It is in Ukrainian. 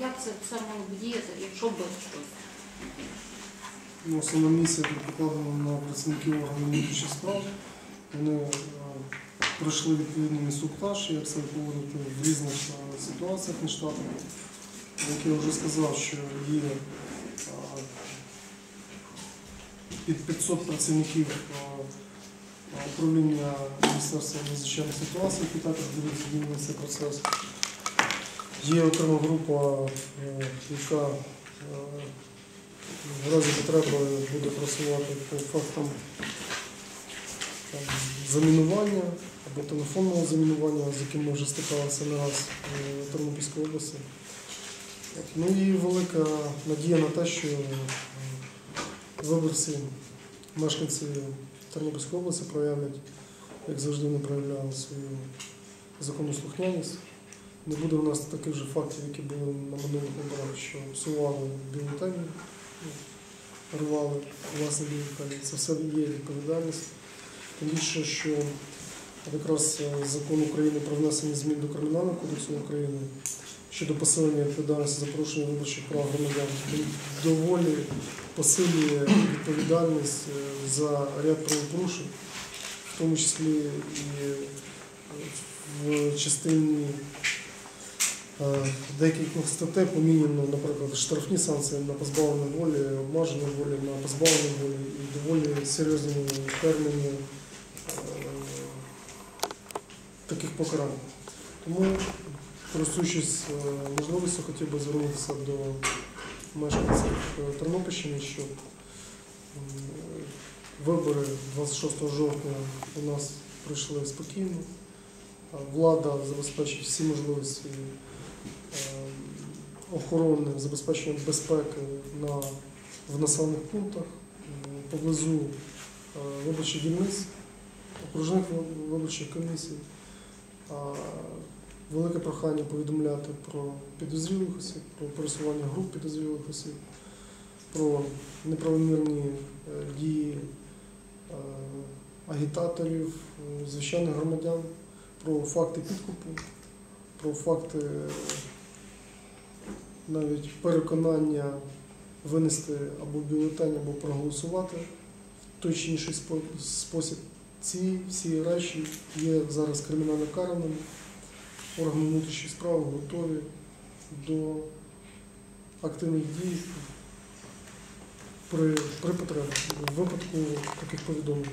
Як це все б діяти, якщо б щось? Ну, Основна місія покладена на працівників органів внутрішніх справ. Вони е, пройшли відповідний інструктаж, як себе поводити в різних е, ситуаціях нештатних. Як я вже сказав, що є е, під 500 працівників управління Міністерства надзвичайних ситуацій, які також будуть в процес. Є окрема група, е, яка е, в разі потреби буде працювати по фактам там, замінування або телефонного замінування, з яким ми вже стикалися не раз е, в Тернопільській області. Ну і велика надія на те, що е, виборці, мешканці Тернопільської області проявлять, як завжди вони проявляли свою законослухняність. Не буде у нас таких же фактів, які були на минулих виборах, що псували бюлетені, рвали власне бюлетені. Це все є відповідальність. Тим більше, що якраз е, закон України про внесення змін до Кримінального кодексу України щодо посилення відповідальності за порушення виборчих прав громадян доволі посилює відповідальність е, за ряд правопорушень, в тому числі і в частині Е, Деяких статей помінено, наприклад, штрафні санкції на позбавлення волі, обмеження волі, на позбавлення волі і доволі серйозні терміни е, таких покарань. Тому, користуючись е, можливістю, хотів би звернутися до мешканців Тернопільщини, щоб вибори 26 жовтня у нас пройшли спокійно. Влада забезпечить всі можливості охорони, забезпечення безпеки на, в населених пунктах, е, поблизу е, виборчих дільниць, окружних виборчих комісій. Велике прохання повідомляти про підозрілих осіб, про пересування груп підозрілих осіб, про неправомірні е, дії е, агітаторів, е, звичайних громадян, про факти підкупу, про факти навіть переконання винести або бюлетень, або проголосувати в той чи інший спосіб. Ці всі речі є зараз кримінально караними. Органи внутрішніх справ готові до активних дій при, при потребі в випадку таких повідомлень.